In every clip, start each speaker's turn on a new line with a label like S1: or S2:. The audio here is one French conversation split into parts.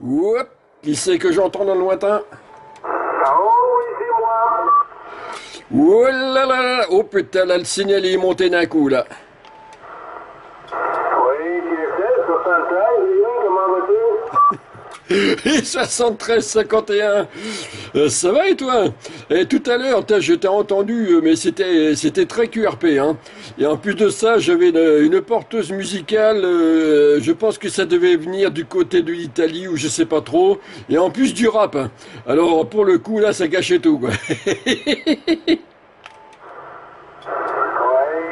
S1: Oups, qui c'est que j'entends dans le lointain?
S2: Oh oui, c'est moi.
S1: Là là Oh putain, là, le signal est monté d'un coup, là.
S2: Oui, qui est fait, 73, oui, comment vas-tu?
S1: Et 73 51 Euh, Ça va et toi? Et tout à l'heure, je t'ai entendu, euh, mais c'était c'était très QRP. Hein. Et en plus de ça, j'avais une, une porteuse musicale. euh, je pense que ça devait venir du côté de l'Italie ou je sais pas trop. Et en plus du rap. hein. Alors pour le coup, là, ça gâchait tout. Quoi.
S2: Oui,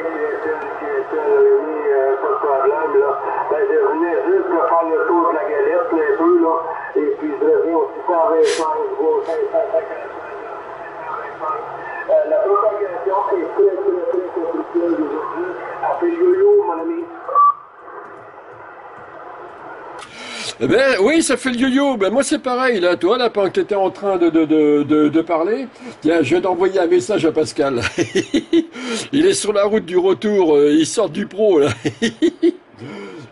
S2: qui était, qui était réuni, euh, pas de problème, là. Ben, je venais juste de faire le tour de la galette, là, un peu, là. Et puis, je reviens au 625, je vois au 555, euh,
S1: Eh Ben oui, ça fait le yo-yo. Ben moi c'est pareil là. Toi là, pendant que en train de, de, de, parler, tiens, je viens d'envoyer un message à Pascal. il est sur la route du retour. euh, Il sort du pro là.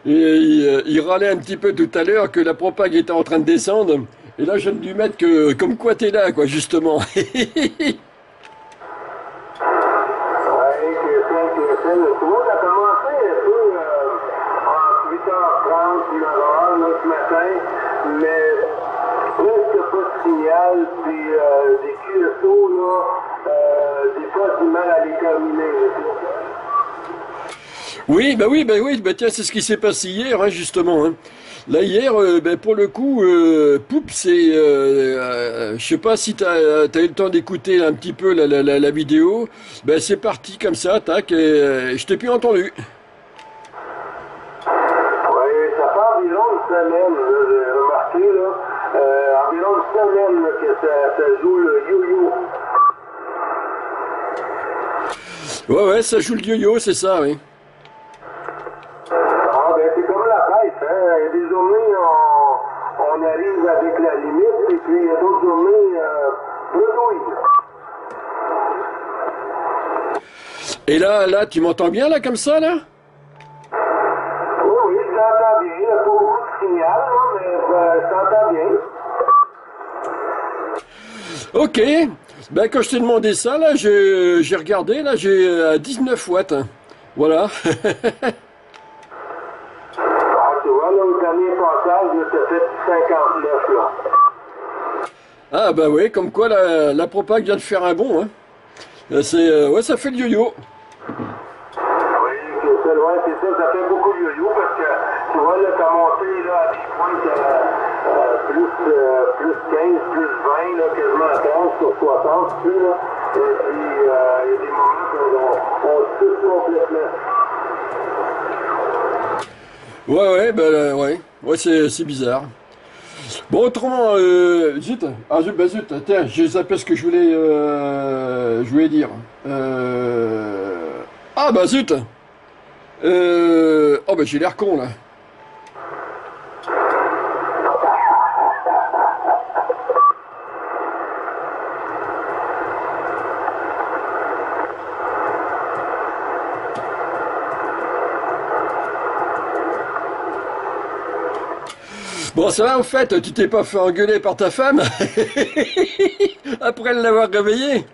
S1: Et il, euh, il râlait un petit peu tout à l'heure que la propague était en train de descendre. Et là, je de lui mettre que comme quoi t'es là, quoi, justement.
S2: Oui, TSN, TSN. Tu vois, ça a commencé un peu en 8h30, 9h là, ce matin, mais presque pas de signal, puis des QSO, là, euh, des fois, du mal à les terminer.
S1: Oui, bah oui, bah oui, bah tiens, c'est ce qui s'est passé hier, hein, justement. Hein. Là hier, euh, ben, pour le coup, euh, poup, c'est, euh, euh, je sais pas si t'as as eu le temps d'écouter un petit peu la, la, la, la vidéo. Ben c'est parti comme ça, tac, et je t'ai plus entendu.
S2: Oui, ça fait environ une semaine, j'ai remarqué, là, environ une semaine que ça, ça joue le yo-yo.
S1: Ouais, ouais, ça joue le yo-yo, c'est ça, oui.
S2: Ah, ben, c'est comme la pêche, hein. Il y a des journées, on, on arrive avec la limite, et puis il y a d'autres journées, euh, bredouille.
S1: Et là, là, tu m'entends bien là comme ça là?
S2: Oui, oui, je t'entends bien. Il n'y a pas beaucoup de signal, là, mais euh, je t'entends bien.
S1: Ok. Ben quand je t'ai demandé ça là, j'ai regardé là, j'ai euh, 19 watts. hein. Voilà.
S2: Ah, tu vois, là, au dernier passage, là, t'as fait 59, là.
S1: ah bah oui, comme quoi la, la propague vient de faire un bond. Hein. Euh, C'est euh, ouais, ça fait le yo-yo.
S2: Oui, c'est ça, ça. Ça fait beaucoup de yo-yo parce que, tu vois, là, t'as monté, là, à des points de euh, plus, euh, plus 15, plus 20, là, quasiment 15 sur 60, tu là. Et puis, euh, il y a des moments qu'on on, touche complètement.
S1: Ouais, ouais, euh, ouais, ouais, c'est bizarre. Bon, autrement, euh, zut, ah zut, bah zut, tiens, j'ai zappé ce que je voulais, je voulais dire. Euh, ah bah zut, euh, oh bah j'ai l'air con là. Bon, ça va, au fait, tu t'es pas fait engueuler par ta femme? Après l'avoir réveillé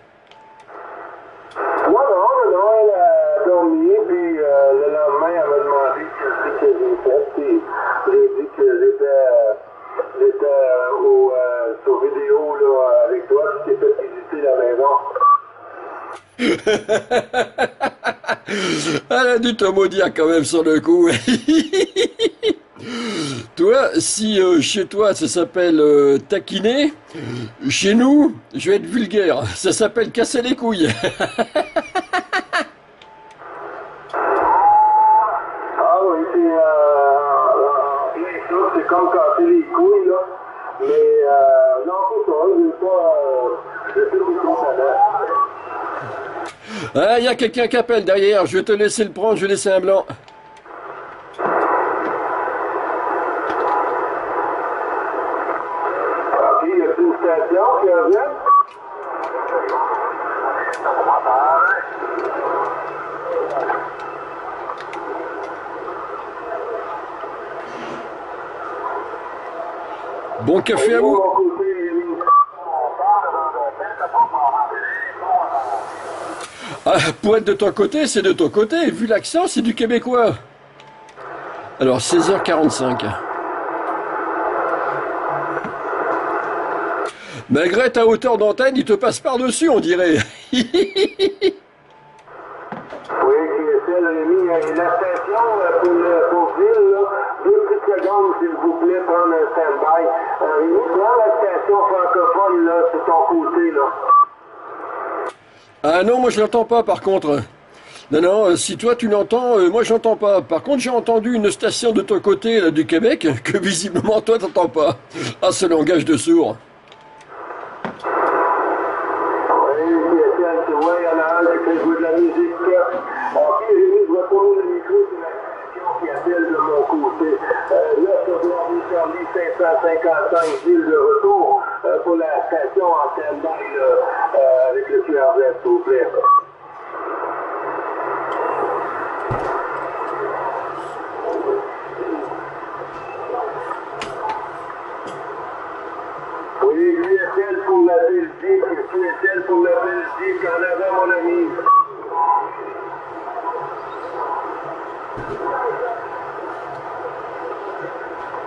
S2: Non, non, non, elle a dormi, puis euh, le lendemain, elle m'a demandé ce que j'ai fait, puis j'ai dit que j'étais euh, j'étais euh, au, euh, sur vidéo là, avec toi, puis t'ai fait visiter la maison.
S1: Elle a dû te maudire quand même sur le coup. toi, si euh, chez toi ça s'appelle euh, taquiner, chez nous, je vais être vulgaire, ça s'appelle casser les couilles.
S2: Ah oui, c'est euh, en plein ça, c'est comme casser les couilles, là. Mais euh, non, c'est ça, j'ai pas. Euh, j'ai fait beaucoup de talent.
S1: Ah, il y a quelqu'un qui appelle derrière, je vais te laisser le prendre, je vais laisser un blanc. Bon café à vous.
S2: mon côté, Rémi.
S1: Ah, pour être de ton côté, c'est de ton côté. Vu l'accent, c'est du québécois. Alors, 16h45. Malgré ta hauteur d'antenne, il te passe par-dessus, on dirait.
S2: Oui, qui est celle, Rémi. Et la station euh, pour, le, pour Ville, là, deux petites secondes, s'il vous plaît, prendre un stand-by. Euh, Rémi, prends la station francophone, sur ton côté.
S1: Ah non, moi je l'entends pas par contre. Non, non, euh, si toi tu l'entends, euh, moi j'entends pas. Par contre, j'ai entendu une station de ton côté, là, du Québec, que visiblement toi t'entends pas. Ah, ce langage de sourd.
S2: De mon côté. Euh, là, ça doit vous Charlie 555 villes de retour euh, pour la station en là, euh, avec le QRZ, s'il vous plaît. Oui, QSL pour la Belgique, QSL pour la Belgique, en avant, mon ami.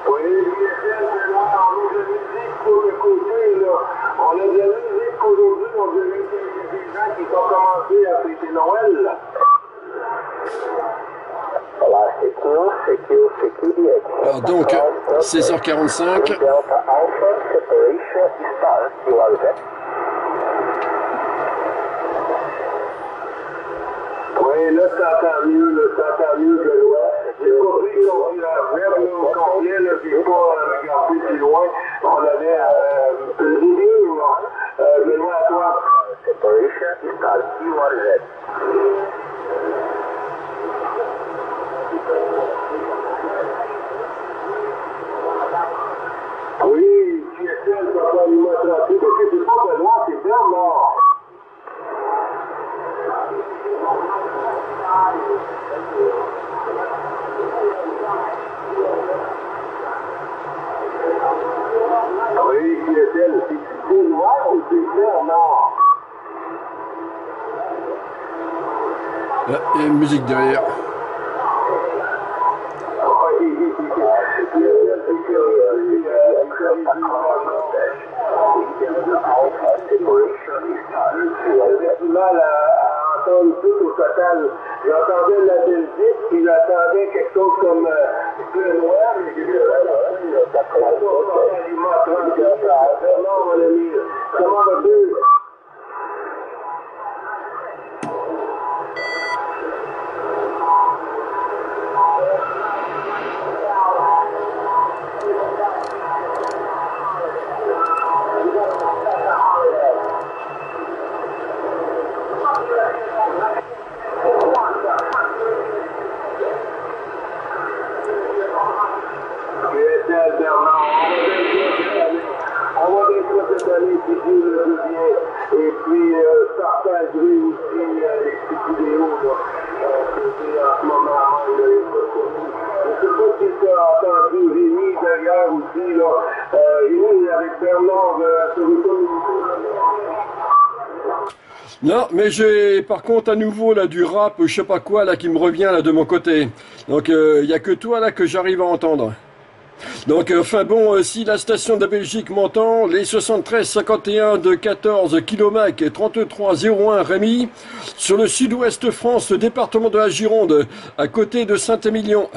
S2: Oui, QSL, c'est là, on a de la musique pour le côté, là. On a de la musique aujourd'hui, on dirait qu'il y a des gens qui vont commencer à fêter Noël.
S1: Alors donc, 16h45.
S3: Delta Alpha, separation start, you are set.
S2: Oui, là, ça entend mieux, là, ça entend mieux que loin. J'ai pas pris son verbe là, au complet, là, j'ai pas regardé plus loin. On avait euh, review, là. Euh, Benoît, à toi.
S3: Separation start, you are set.
S2: Oui, QSL, papa, il m'a traité. Parce que c'est pas Benoît, c'est Bernard. Oui, QSL, c'est Benoît ou Bernard?
S1: Ah, et une musique derrière.
S2: J'avais du mal à, entendre tout au total. J'entendais la Belgique, puis j'entendais quelque chose comme euh, bleu noir, mais? QSL Euh, euh, communiqué.
S1: Non, mais j'ai par contre à nouveau là du rap, je sais pas quoi là qui me revient là de mon côté. Donc il y a que toi là que j'arrive à entendre. Donc euh, enfin bon, euh, si la station de la Belgique m'entend, les 73 51 de 14 km et 33 01 Rémy sur le sud-ouest France, le département de la Gironde, à côté de Saint-Émilion.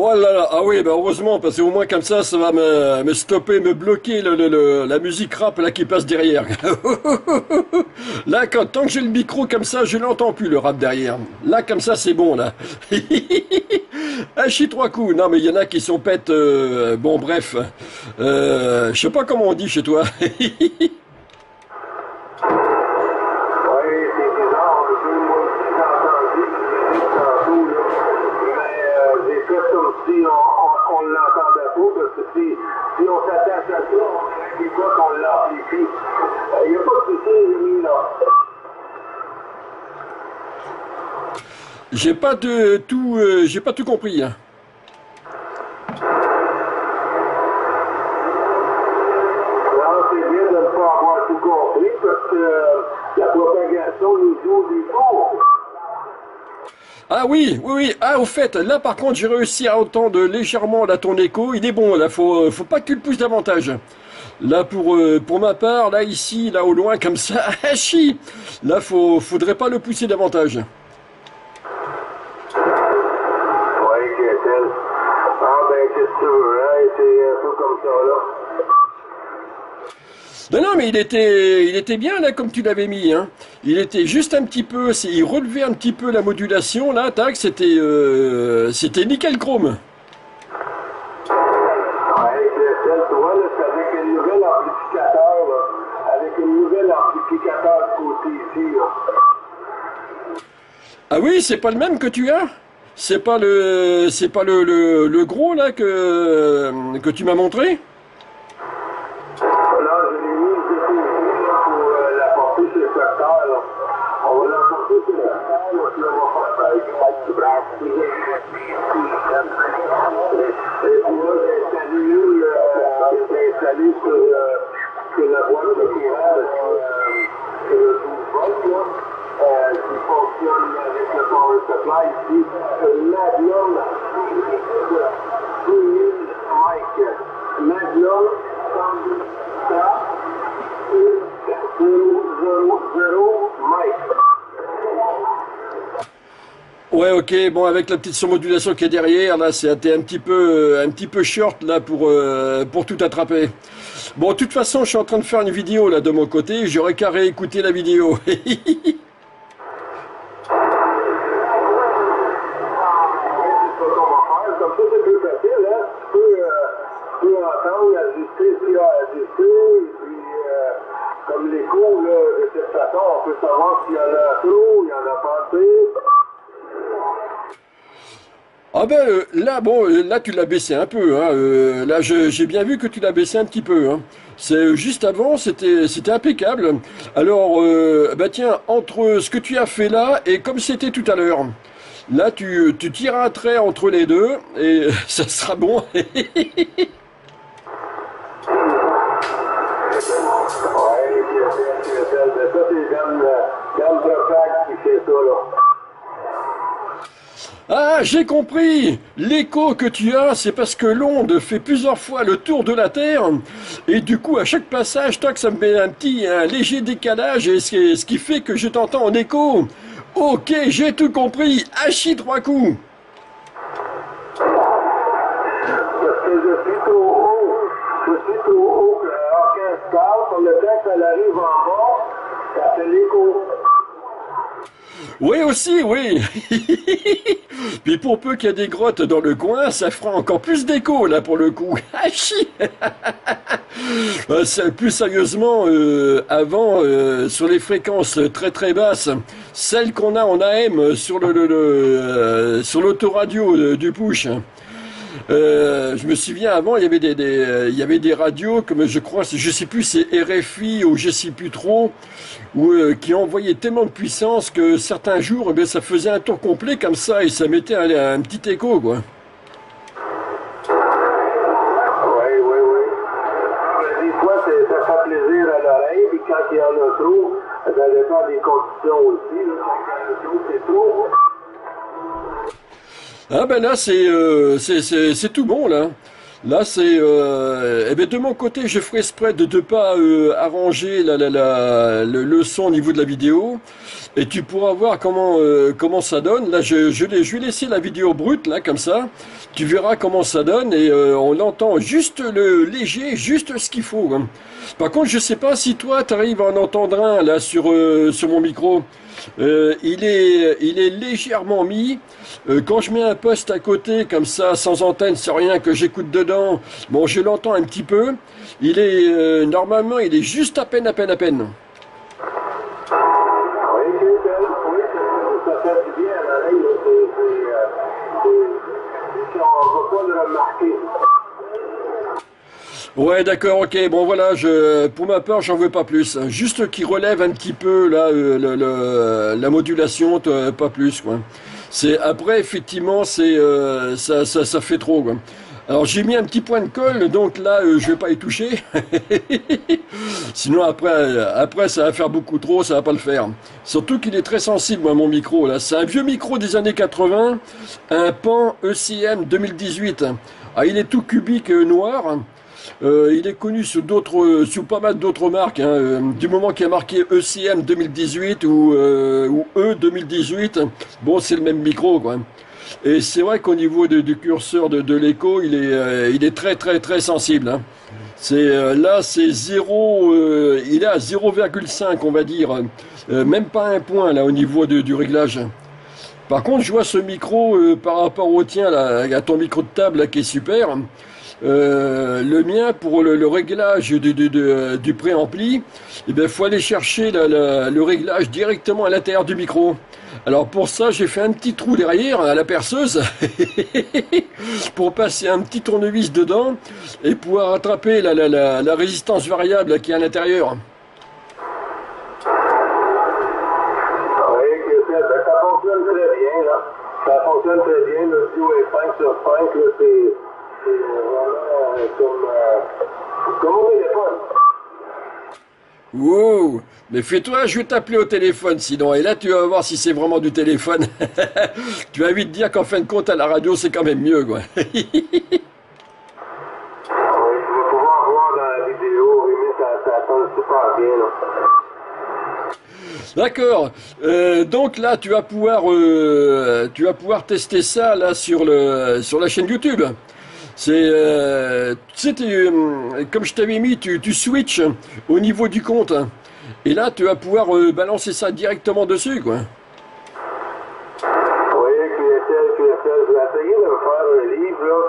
S1: Oh là là, ah oui, bah heureusement, parce qu'au moins comme ça, ça va me, me stopper, me bloquer le, le- le- la musique rap là qui passe derrière. là, quand, tant que j'ai le micro comme ça, je l'entends plus le rap derrière. Là, comme ça, c'est bon là. ah, chie trois coups. Non, mais il y en a qui sont pètes. euh, bon, bref, euh, je sais pas comment on dit chez toi.
S2: fois qu'on l'amplifie. Il n'y a pas de souci, là.
S1: j'ai pas de tout, euh, j'ai pas tout compris. hein.
S2: Alors, c'est bien de ne pas avoir tout compris, parce que euh, la propagation nous joue des tours.
S1: Ah oui, oui, oui. Ah, au fait, là par contre, j'ai réussi à entendre légèrement là ton écho. Il est bon, là, faut, euh, faut pas que tu le pousses davantage. Là, pour, euh, pour ma part, là, ici, là, au loin, comme ça, ah, chi Là, faut, faudrait pas le pousser davantage.
S2: Ah, ben, hein?
S1: Non, non, mais il était, il était bien, là, comme tu l'avais mis, hein. Il était juste un petit peu, il relevait un petit peu la modulation, là, tac, c'était, euh, c'était nickel chrome. Ah oui, c'est pas le même que tu as C'est pas le c'est pas le, le, gros là que que tu m'as montré
S2: Là, je l'ai mis de côté, là, pour l'apporter chez le docteur, là. On va l'apporter chez le docteur, là, puis on va faire ça avec du bras. Et puis là, j'ai installé une, j'ai installé sur, sur la boîte de courant, sur le 12 volts, là, qui fonctionne avec le power supply ici. Un Magnum 2000 mic. Magnum 000 mic.
S1: Ouais, ok. Bon, avec la petite surmodulation qui est derrière, là, c'était un petit peu un petit peu short là pour euh, pour tout attraper. Bon, de toute façon, je suis en train de faire une vidéo là de mon côté. J'aurais qu'à réécouter la vidéo.
S2: C'est ça qu'on va faire. Comme ça, c'est plus facile, hein. Tu peux, euh, tu peux entendre, ajuster ce qu'il y a à ajuster, et puis, euh, comme l'écho, là, on peut savoir s'il y en a trop, il y en a pas assez.
S1: Ah ben euh, là bon euh, là tu l'as baissé un peu hein. euh, là j'ai bien vu que tu l'as baissé un petit peu hein. C'est juste avant c'était c'était impeccable. Alors bah tiens entre ce que tu as fait là et comme c'était tout à l'heure. Là tu tu tires un trait entre les deux et ça sera bon. Ah, j'ai compris L'écho que tu as, c'est parce que l'onde fait plusieurs fois le tour de la Terre, et du coup, à chaque passage, tac, ça me met un petit, un léger décalage, et ce ce qui fait que je t'entends en écho. Ok, j'ai tout compris Hachi trois coups
S2: Parce que je suis trop haut. Je suis trop haut que l'orchestre parle. Pour le arrive en bas, ça fait l'écho.
S1: Oui, aussi, oui. Puis pour peu qu'il y ait des grottes dans le coin, ça fera encore plus d'écho, là, pour le coup. Hachi Euh, Plus sérieusement, euh, avant, euh, sur les fréquences très très basses, celles qu'on a en AM sur le, le- sur l'autoradio du push, euh, je me souviens avant, il y avait des, euh, y avait des radios comme je crois, je sais plus, c'est RFI ou je sais plus trop, où, euh, qui envoyaient tellement de puissance que certains jours, eh ça faisait un tour complet comme ça et ça mettait un, un petit écho, quoi.
S2: Oui, oui, oui. Mais des fois, c'est- ça fait plaisir à l'oreille. Puis quand il y en a trop, ça dépend des conditions aussi. Là. Quand il y en a trop, c'est trop.
S1: Ah ben là c'est euh, c'est tout bon là. Là c'est euh, eh ben de mon côté je ferai exprès de ne pas euh, arranger la, la, la, le, le son au niveau de la vidéo et tu pourras voir comment euh, comment ça donne. Là, je, je, je vais laisser la vidéo brute là comme ça. Tu verras comment ça donne et euh, on entend juste le léger, juste ce qu'il faut. hein. Par contre, je sais pas si toi tu arrives à en entendre un là sur euh, sur mon micro. Il est il est légèrement mis. Quand je mets un poste à côté comme ça, sans antenne, sans rien que j'écoute dedans, bon, je l'entends un petit peu. Il est normalement, il est juste à peine, à peine, à peine. Ouais, d'accord, ok. Bon, voilà, je, pour ma part, j'en veux pas plus. Juste qu'il relève un petit peu là, euh, le, le- la modulation, t- pas plus, quoi. C'est après, effectivement, c'est euh, ça, ça, ça fait trop, quoi. Alors j'ai mis un petit point de colle, donc là euh, je vais pas y toucher. Sinon après, euh, après ça va faire beaucoup trop, ça va pas le faire. Surtout qu'il est très sensible, moi, mon micro là. C'est un vieux micro des années 80, un Pan ECM 2018. Ah, il est tout cubique euh, noir. Euh, il est connu sous d'autres, sous pas mal d'autres marques. hein, euh, du moment qu'il a marqué ECM 2018 ou, euh, ou E 2018, bon, c'est le même micro, quoi. Et c'est vrai qu'au niveau du curseur de, de l'écho, il est, il est très, très, très sensible. hein. C'est là, c'est 0, euh, il est à 0,5, on va dire, même pas un point là au niveau du réglage. Par contre, je vois ce micro par rapport au tien, à ton micro de table qui est super. Euh, le mien, pour le, réglage du, du, du, du préampli, il ben, faut aller chercher le réglage directement à l'intérieur du micro. Alors pour ça, j'ai fait un petit trou derrière à la perceuse pour passer un petit tournevis dedans et pouvoir attraper la, résistance variable qui est à l'intérieur.
S2: Ça, ben, ça fonctionne très bien. Ça fonctionne très bien, le est 5 sur 5, là, c'est, comme, téléphone.
S1: Wow Mais fais-toi, je vais t'appeler au téléphone sinon. Et là, tu vas voir si c'est vraiment du téléphone. tu vas vite dire qu'en fin de compte, à la radio, c'est quand même mieux, quoi.
S2: Oui, tu vas pouvoir voir la vidéo, mais ça, ça super bien.
S1: D'accord. Euh, donc là, tu vas pouvoir, euh, tu vas pouvoir tester ça là sur le, sur la chaîne YouTube. C'est, euh, tu sais, euh, comme je t'avais mis, tu, tu switches au niveau du compte. Et là, tu vas pouvoir euh, balancer ça directement dessus, quoi.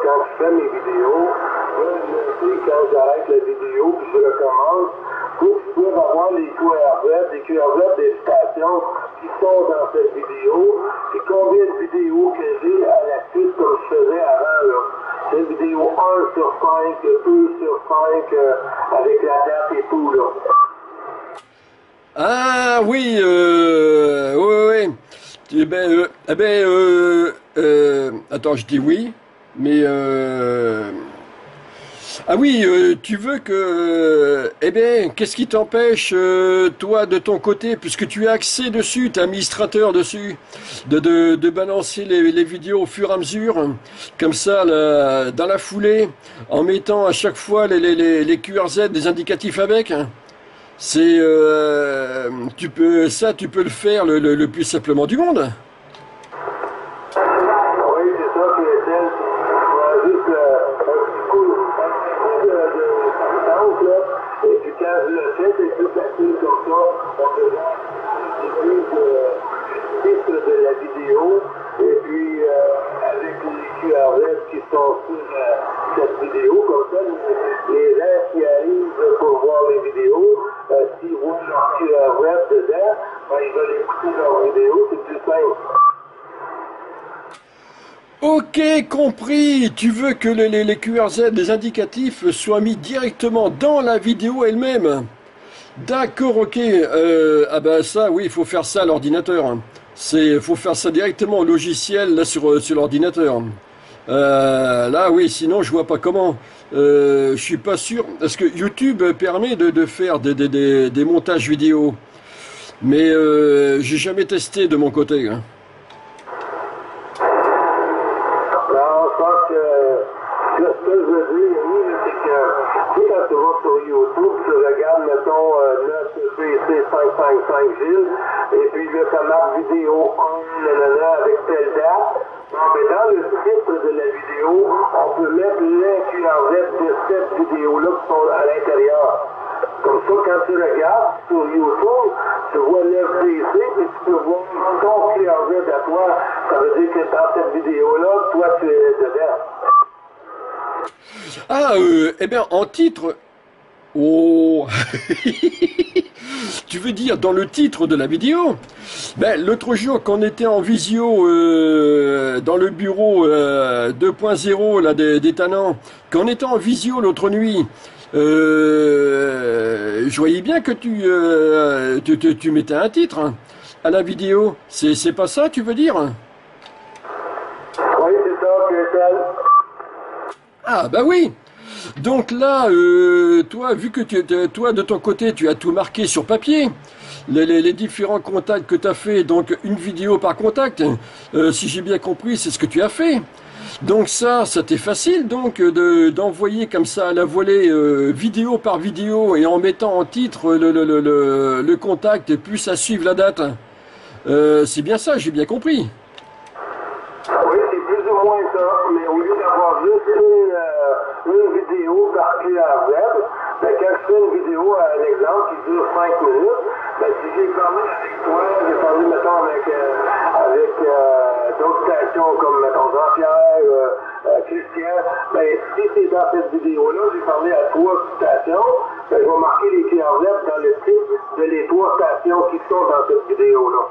S2: Quand je fais mes vidéos. Là, je sais quand j'arrête la vidéo, puis je recommence, je puisse avoir les QRZ, les QRZ des stations qui sont dans cette vidéo, puis combien de vidéos que j'ai à la suite, comme je faisais avant, là? C'est vidéo 1 sur 5, 2 sur 5, euh, avec la date et tout, là.
S1: Ah oui, euh, oui, oui. Eh ben, euh, eh ben, euh, euh, attends, je dis oui, mais euh, ah oui, euh, tu veux que, euh, eh ben, qu'est-ce qui t'empêche, euh, toi, de ton côté, puisque tu as accès dessus, tu administrateur dessus, de, balancer les, vidéos au fur et à mesure, comme ça, dans la foulée, en mettant à chaque fois les, les, les, les QRZ, des indicatifs avec? C'est, tu peux, ça, tu peux le faire le plus simplement du monde.
S2: Oui, c'est ça, PSL. Ouais, juste euh, un petit coup, un petit coup de, de distance, là. Et puis quand je le fais, c'est plus facile comme ça. On peut voir le début de titre de la vidéo. Et puis, euh, avec les Sur euh, cette vidéo, comme ça, les- gens qui arrivent pour voir les vidéos, euh, s'ils voient leur QRZ dedans, ben, ils veulent écouter leur vidéo, c'est plus simple.
S1: Ok, compris. Tu veux que les, les, les QRZ, les indicatifs, soient mis directement dans la vidéo elle-même. D'accord, ok. Euh, ah ben ça, oui, il faut faire ça à l'ordinateur. C'est, faut faire ça directement au logiciel là sur euh, sur l'ordinateur. Euh, là, oui, sinon je vois pas comment. Euh, je suis pas sûr. Parce que YouTube permet de, faire des montages vidéo, mais euh, j'ai jamais testé de mon côté. hein.
S2: Non, je pense que Ce que je veux dire, oui, c'est que, tu sais, quand tu vas sur YouTube, mettons, euh, 9PC555 Gilles, et puis là, ça marque vidéo 1, nanana, avec telle date. Mais dans le titre de la vidéo, on peut mettre l'inclusion de cette vidéo-là qui sont à l'intérieur. Comme ça, quand tu regardes sur YouTube, tu vois l'FDC, puis tu peux voir ton clear à toi. Ça veut dire que dans cette vidéo-là, toi, tu es dedans.
S1: Ah, euh, eh bien, en titre. Oh Tu veux dire dans le titre de la vidéo? Ben, l'autre jour, quand on était en visio euh, dans le bureau euh, 2.0 là, des, des Tannants, quand on était en visio l'autre nuit, euh, je voyais bien que tu, euh, tu, tu- tu mettais un titre hein, à la vidéo. C'est pas ça, tu veux dire?
S2: Oui, c'est ça, Christelle.
S1: Ah bah oui. Donc là, euh, toi, vu que tu, t'es- toi de ton côté, tu as tout marqué sur papier, les, différents contacts que tu as fait, donc une vidéo par contact, euh, si j'ai bien compris, c'est ce que tu as fait. Donc ça, ça t'est facile donc euh, de d'envoyer comme ça à la volée euh, vidéo par vidéo et en mettant en titre le, contact et plus à suivre la date. Euh, c'est bien ça, j'ai bien compris.
S2: Oui, c'est plus ou moins ça, mais au lieu d'avoir juste une, euh, une vidéo par client web, ben, quand je fais une vidéo, un exemple qui dure 5 minutes, ben, si j'ai parlé avec toi, j'ai parlé, mettons, avec, euh, avec euh, d'autres stations comme, mettons, Jean-Pierre, euh, euh, Christian, ben, si c'est dans cette vidéo-là, j'ai parlé à trois stations, ben, je vais marquer les web dans le titre de les trois stations qui sont dans cette vidéo-là.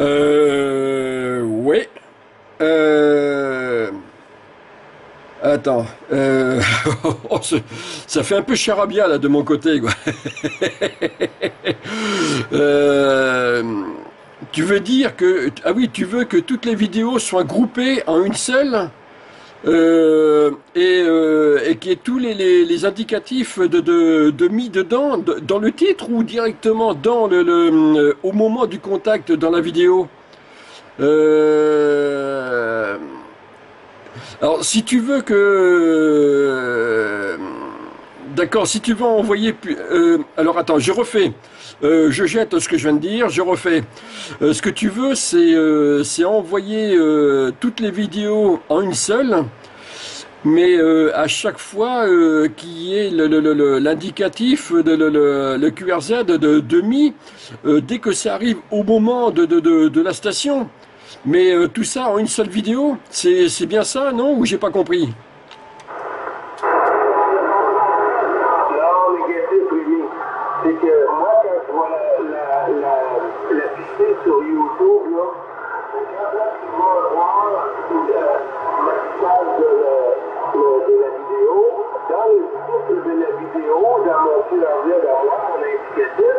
S1: Euh. Ouais. Euh. Attends. Euh... oh, ça fait un peu charabia là de mon côté. Euh, Tu veux dire que. Ah oui, tu veux que toutes les vidéos soient groupées en une seule euh, et, euh, qu'il y ait tous les, indicatifs de, de, dedans, de- dans le titre ou directement dans le, au moment du contact dans la vidéo? Euh, Alors, si tu veux que... euh, D'accord, si tu veux envoyer... euh, alors, attends, je refais. Je jette ce que je viens de dire, je refais. Ce que tu veux, c'est envoyer toutes les vidéos en une seule, mais à chaque fois euh, le- le- l'indicatif de le, QRZ de demi, dès que ça arrive au moment de la station. Mais euh, tout ça en une seule vidéo, c'est bien ça, non? Ou j'ai pas compris?
S2: C'est que moi, quand je vois la, la, la, fichier sur YouTube, là, quand là, tu vas voir euh, la- de- de la vidéo, dans le titre de la vidéo, dans mon QRZ à moi, mon indicatif,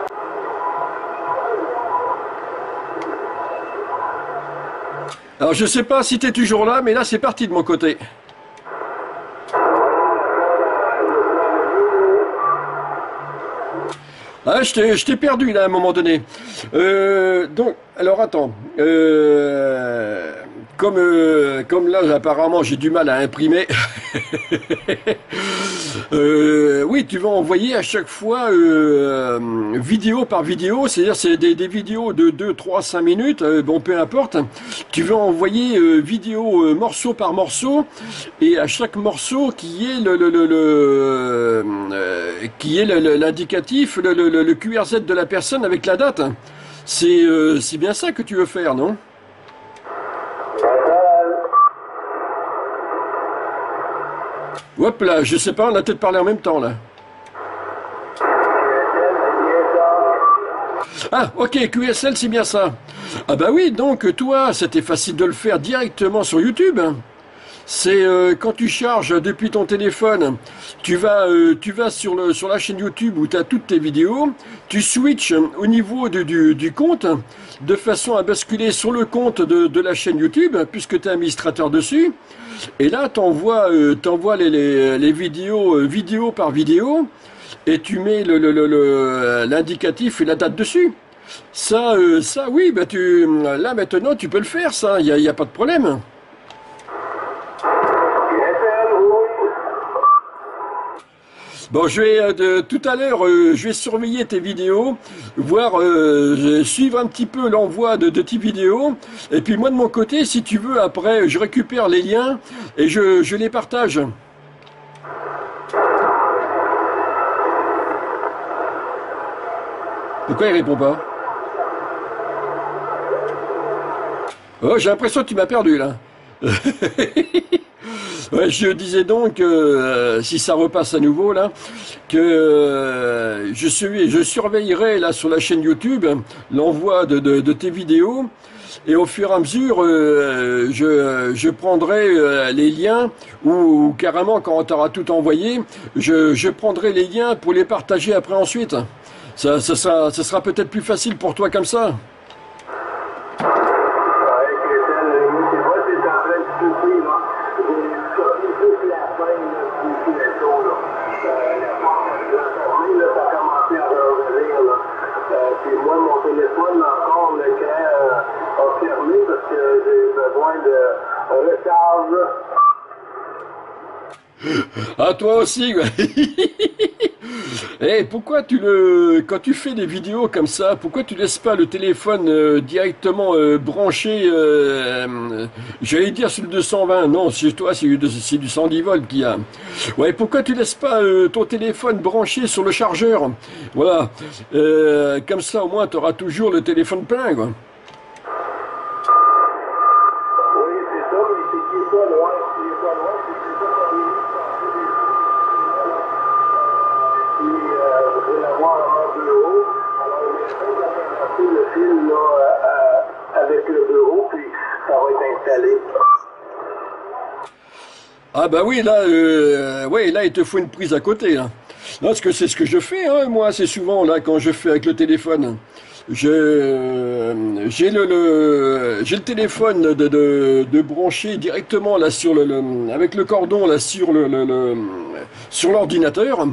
S1: Alors je sais pas si tu es toujours là, mais là c'est parti de mon côté. Ah, je t'ai perdu là à un moment donné. Euh, donc, alors attends. Euh, comme, euh, comme là, apparemment, j'ai du mal à imprimer. Euh, oui, tu vas envoyer à chaque fois euh, vidéo par vidéo, c'est-à-dire c'est des, vidéos de 2, 3, 5 minutes, bon peu importe. Tu vas envoyer vidéo morceau par morceau et à chaque morceau qui est le, qui est l'indicatif, le, QRZ de la personne avec la date. C'est bien ça que tu veux faire, non? Hop là, je sais pas, on a peut-être parlé en même temps là. Ah, ok, QSL, c'est bien ça. Ah bah oui, donc toi, c'était facile de le faire directement sur YouTube. C'est euh, quand tu charges depuis ton téléphone, tu vas, euh, tu vas sur, le, sur la chaîne YouTube où tu as toutes tes vidéos, tu switches au niveau de- du, du compte de façon à basculer sur le compte de, de la chaîne YouTube puisque tu es administrateur dessus. Et là, tu envoies, les, les, les vidéos euh, vidéo par vidéo et tu mets le- le- le- le- l'indicatif et la date dessus. Ça, euh, ça oui, bah tu, là maintenant tu peux le faire, ça, il n'y a, y a pas de problème.
S2: QSL, oui.
S1: Bon, je vais euh, tout à l'heure, euh, je vais surveiller tes vidéos, voir, euh, suivre un petit peu l'envoi de, de tes vidéos, et puis moi de mon côté, si tu veux, après, je récupère les liens et je, je les partage. Pourquoi il répond pas? Oh, j'ai l'impression que tu m'as perdu là. Je disais donc, euh, si ça repasse à nouveau là, que euh, je, surveillerai là sur la chaîne YouTube l'envoi de, tes vidéos et au fur et à mesure, euh, je, prendrai les liens ou, carrément quand tu auras tout envoyé, je, prendrai les liens pour les partager après ensuite. Ça sera peut-être plus facile pour toi comme ça. Ah, toi aussi. Eh, pourquoi tu le, quand tu fais des vidéos comme ça, pourquoi tu laisses pas le téléphone euh, directement euh, branché, euh, j'allais dire sur le 220, non, chez toi c'est du, c'est du 110 volts qu'il y a. Ouais, pourquoi tu laisses pas ton téléphone branché sur le chargeur? Voilà, comme ça au moins tu auras toujours le téléphone plein, quoi.
S2: Oui, c'est ça, mais c'est qui est pas loin, qui est pas loin, c'est que c'est ça, ça Puis, euh, je vais l'avoir à mon bureau. Alors, il est en train d'implémenter le fil, là, euh, avec le bureau, puis ça va être installé.
S1: Ah bah oui, là, euh, ouais, là, il te faut une prise à côté. Parce que c'est ce que je fais, hein, moi, c'est souvent là quand je fais avec le téléphone. Euh, j'ai le, j'ai le téléphone de, brancher directement là sur le, avec le cordon là sur le- le- sur l'ordinateur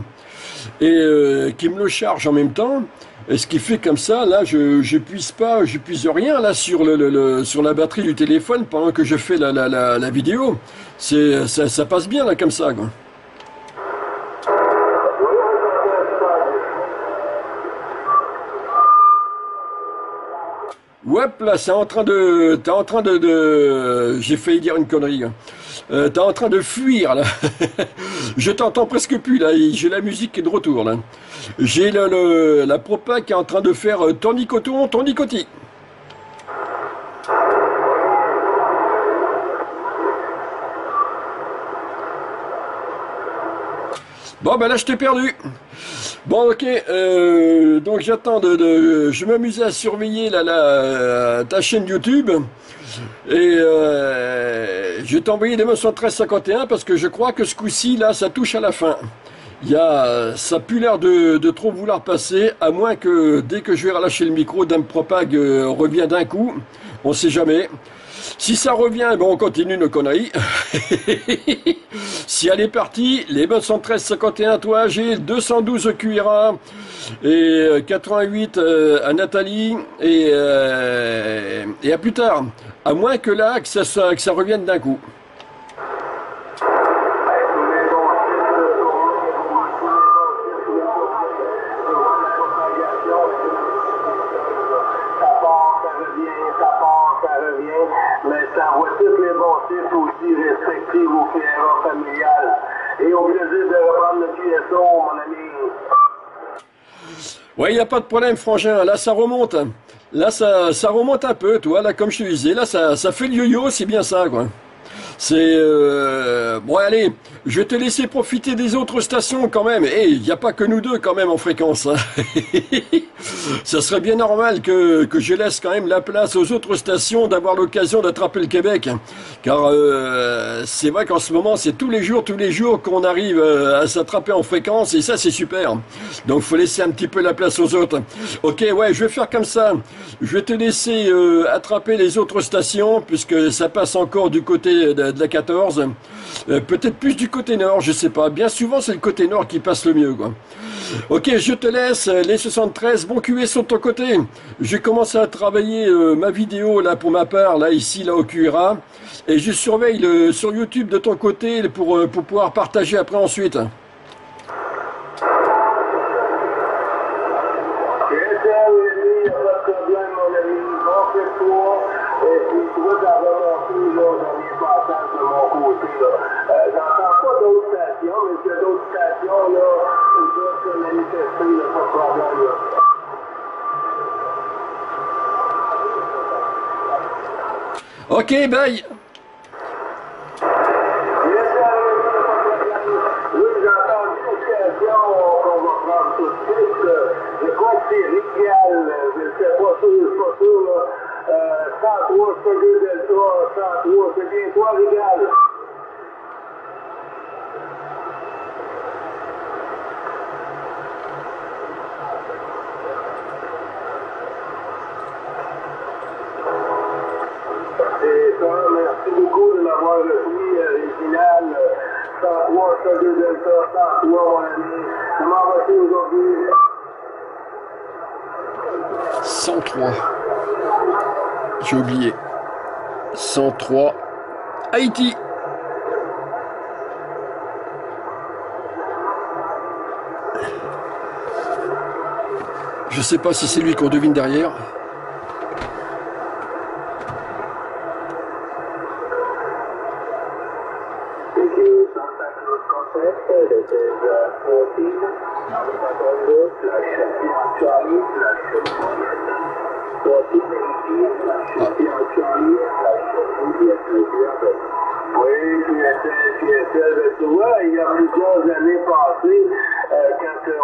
S1: et euh, qui me le charge en même temps. Et ce qui fait comme ça, là, je je pas, je rien là sur le, sur la batterie du téléphone pendant que je fais la, la, la, vidéo. C'est ça, passe bien là comme ça. Hop là, c'est en train de, t'es en train de, de- j'ai failli dire une connerie. hein. Euh, t'es en train de fuir là. Je t'entends presque plus là. J'ai la musique qui est de retour là. J'ai le, le- la propa qui est en train de faire euh, tournicoton, tournicoti. Bon ben là je t'ai perdu. Bon ok, euh, donc j'attends de, de- je m'amusais à surveiller la, la, ta chaîne YouTube et euh, je vais t'envoyer des 1351 parce que je crois que ce coup-ci là ça touche à la fin. Il y a, ça pue l'air de, de trop vouloir passer, à moins que dès que je vais relâcher le micro, Dame Propag euh, revient d'un coup. On sait jamais. Si ça revient, ben on continue nos conneries. si elle est partie, les 913 51 toi j'ai 212 QRA et euh, 88 euh, à Nathalie et, euh, et à plus tard. À moins que là, que ça revienne d'un coup.
S2: Ça part, ça revient, ça part, ça revient, mais ça envoie tous les bons titres aussi respectifs au FIRA familial. Et au plaisir de reprendre le QSO, mon ami.
S1: Ouais, il n'y a pas de problème, frangin. Là, ça remonte. Là, ça, ça remonte un peu, toi. Là, comme je te disais, là, ça, ça fait le yo-yo, c'est bien ça, quoi. C'est euh, bon allez, je vais te laisser profiter des autres stations quand même. Et il n'y a pas que nous deux quand même en fréquence. Hein. Ça serait bien normal que, que je laisse quand même la place aux autres stations d'avoir l'occasion d'attraper le Québec. Car euh, c'est vrai qu'en ce moment c'est tous les jours, tous les jours qu'on arrive euh, à s'attraper en fréquence et ça c'est super. Donc faut laisser un petit peu la place aux autres. Ok ouais, je vais faire comme ça. Je vais te laisser attraper les autres stations puisque ça passe encore du côté de, de la 14. Euh, Peut-être plus du côté nord, je sais pas. Bien souvent c'est le côté nord qui passe le mieux quoi. Ok, je te laisse. Les 73, bon QS sur ton côté. J'ai commencé à travailler euh, ma vidéo là pour ma part, là ici, là au QRA. Et je surveille le, sur YouTube de ton côté euh, pour pouvoir partager après ensuite.
S2: GSL, il n'y a pas de problème, mon ami. Bon, fais-toi. Et puis, tu vois, ça va monter, là, dans les passages de mon côté, là. Euh, J'entends pas d'autres stations, mais s'il y a d'autres stations, là, ils doivent se manifester, là, pas de problème, là.
S1: Ok, bye.
S2: Oui, j'ai entendu une station qu'on va prendre tout de suite. euh, Je crois que c'est Rigal, je ne sais pas sûr, je suis pas sûr. Là. Euh, 103, c'est deux Delta, 103, c'est bien toi, Rigal. C'est ça, merci beaucoup de m'avoir repris, euh, Réginal. euh, 103, c'est deux Delta, 103, mon ami. Comment vas-tu aujourd'hui?
S1: 103. J'ai oublié. 103. Haïti. Je sais pas si c'est lui qu'on devine derrière.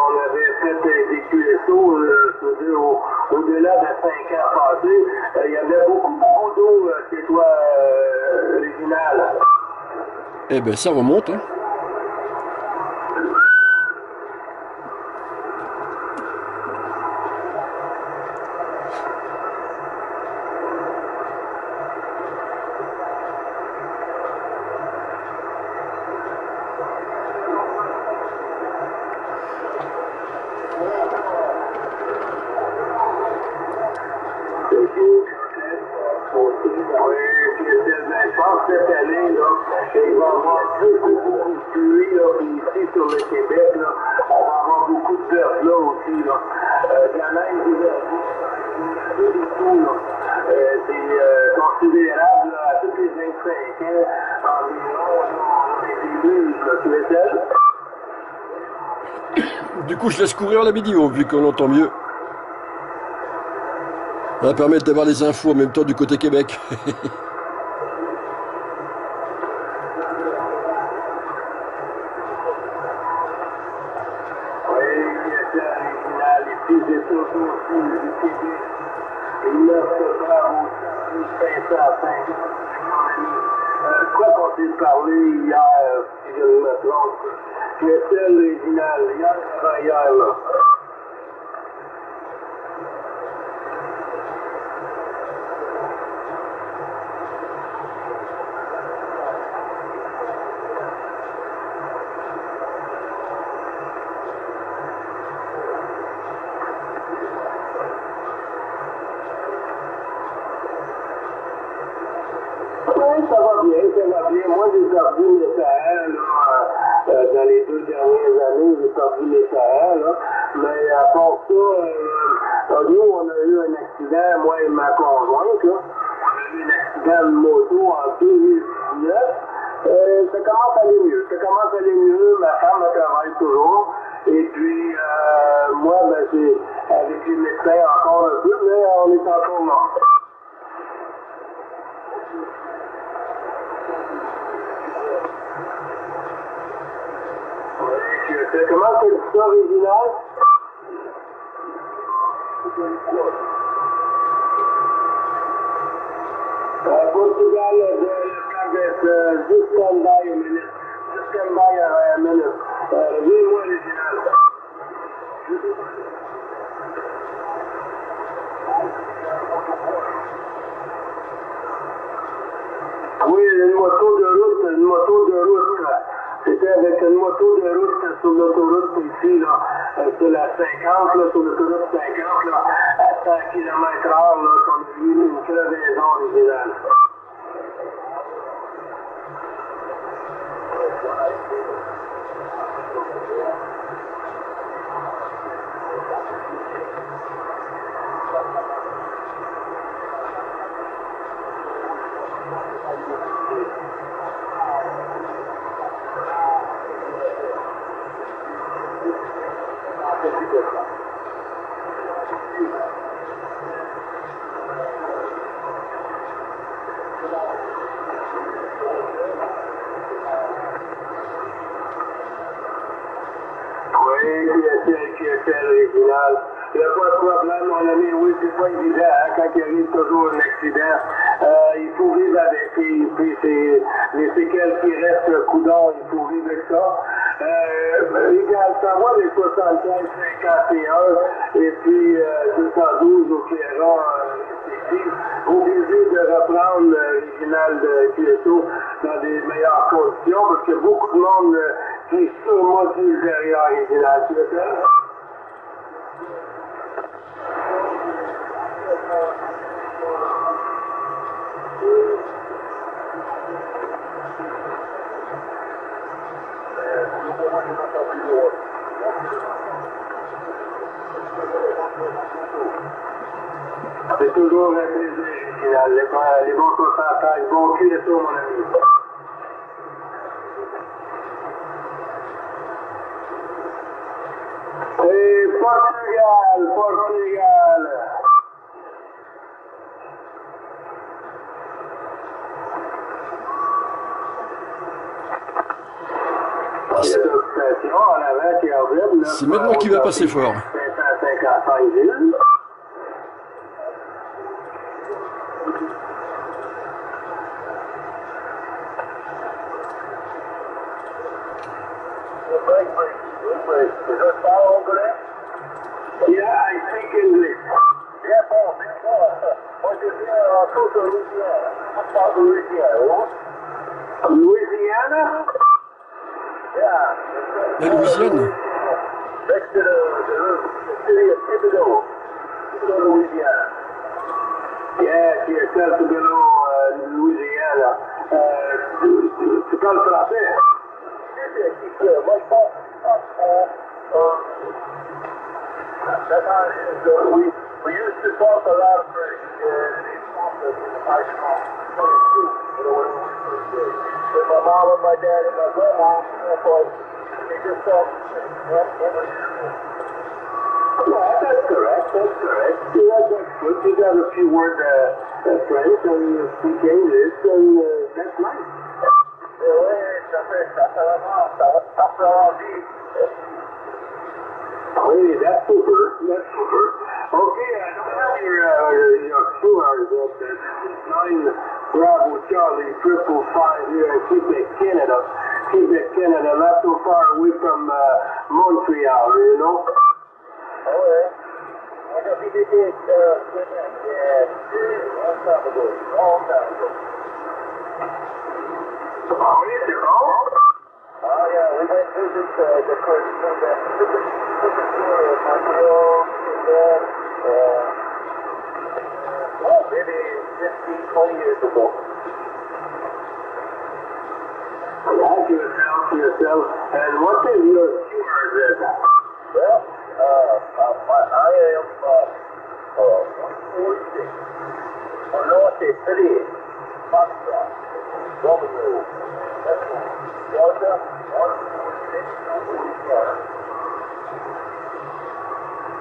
S2: On avait fait euh, des QSO, euh, je veux dire, au- au-delà de 5 ans passés, euh, il y avait beaucoup, beaucoup d'eau euh, chez toi, euh, original.
S1: Eh ben ça remonte. Hein. Vidéo vu qu'on l'entend mieux. Ça va permettre d'avoir les infos en même temps du côté Québec.
S2: Mais à part ça, euh, nous, on a eu un accident, moi et ma conjointe, là. On a eu un accident de moto en 2019. Euh, ça commence à aller mieux. Ça commence à aller mieux. Ma femme, travaille toujours. Et puis, euh, moi, ben, c'est avec encore un peu, mais on est encore là. Comment c'est le original? Euh, Portugal, just stand by a minute. Just stand by a, minute. Dis-moi original. Oui, une moto de route, une moto de route. C'était avec une moto de route sur l'autoroute ici, là, euh, sur la 50, là, sur l'autoroute 50, là, à 100 km heure, là, une crevaison originale. Oui, qui était, qui était l'original. Il n'y a pas de problème, mon ami. Oui, c'est pas évident, hein, quand il arrive toujours un accident. Euh, il faut vivre avec. Puis, c'est les séquelles qui restent, le coudon, il faut vivre avec ça. Euh, égal, ça va les 75, 51, et puis euh, 212 au Clairon, euh. Obligé de reprendre l'original de Kyoto dans des meilleures conditions, parce a beaucoup de monde euh, qui surmodule derrière l'original. Tu veux dire? C'est toujours un plaisir, original. Les bons, les bons pourcentages, bon QSO, mon ami. Et Portugal, Portugal. Il y a d'autres stations en avant qui arrivent. là.
S1: C'est maintenant qu'il va passer fort.
S2: 555 villes.
S4: Is there a file over there?
S2: Yeah, I speak English.
S4: Yeah, bon, c'est quoi? Moi, je viens en côte de Louisiane. What part of Louisiane? What?
S2: Louisiana?
S1: La Louisiane
S2: uh. Uh, tu, français?
S4: with my mom and my dad and my grandma, and it's like, they just felt, right? Yeah,
S2: that's correct, that's correct. You got a few words, uh, uh, French, and you speak English, and uh, that's nice. Et that's super, that's super. Okay, I don't have your, uh, your two hours up That's Nine. Bravo Charlie, triple five here in Quebec, Canada. Quebec, Canada, not so far away from uh, Montreal, you know.
S4: Alright. I got uh, yeah, long time ago, long time ago.
S2: Oh, is?
S4: Oh, yeah, we went through uh, the course, through the, through the, through the, maybe 15, 20 years ago.
S2: Ask yourself, to yourself, and what is your humor then?
S4: Well, uh, uh, I am, uh, uh, 146. Oh, no, I say 38. Foxtrot. Romeo. Echo. Delta. 146.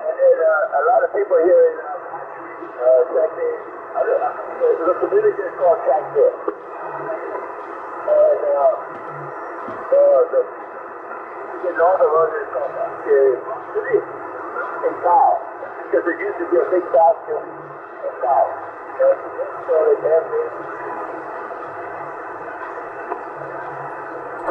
S4: And then uh, a lot of people here in Texas, uh, the community is called Texas. And uh, the, the called it Because there used to be a big they have this.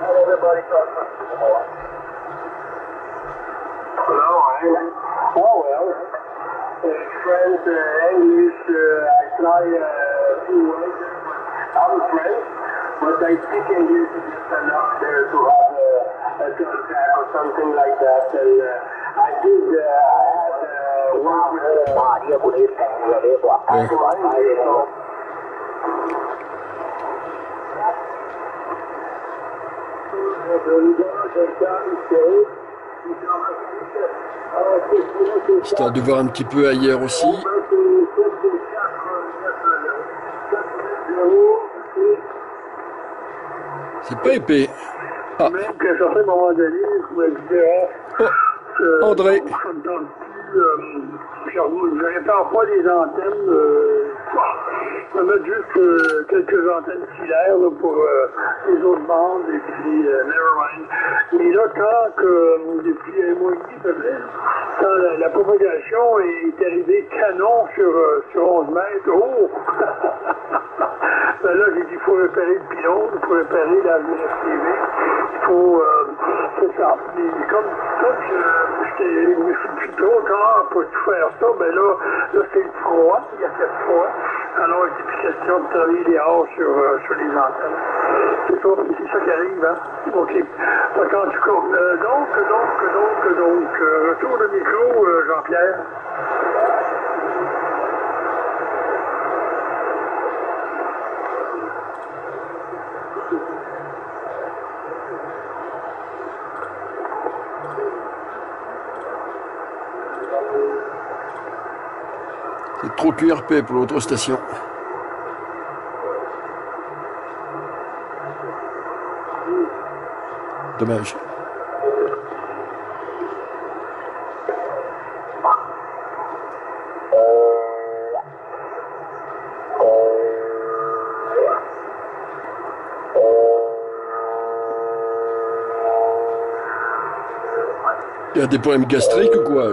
S4: not everybody talks about.
S5: No, I, oh well. Uh, French, uh, English, uh, I try uh, a few words. I'm French, but I speak English just enough there to have uh, a contact or something like that. And uh, I did, uh, I had uh, uh,
S4: Maria
S1: Histoire de voir un petit peu ailleurs aussi. C'est pas épais. Ah, oh,
S5: euh,
S1: André.
S5: euh, je pas les antennes, vais mettre juste euh, quelques antennes filaires pour euh, les autres bandes et puis euh, nevermind. Mais là, quand euh, depuis un mois et demi, quand la, propagation est arrivée canon sur, sur 11 mètres, oh! ben là, j'ai dit, il faut repérer le pylône, il faut repérer la VFTV, il faut, c'est ça. Mais comme, comme je, je me suis trop tard pour tout faire ça, ben là, là c'est le froid, il y a fait froid. Alors, il n'était plus question de travailler dehors sur, euh, sur les antennes. C'est ça, qui arrive, hein. OK. Donc, en tout cas, euh, donc, donc, donc, donc, euh, retour de micro, Jean-Pierre.
S1: Trop QRP pour l'autre station. Dommage. Il y a des problèmes gastriques ou quoi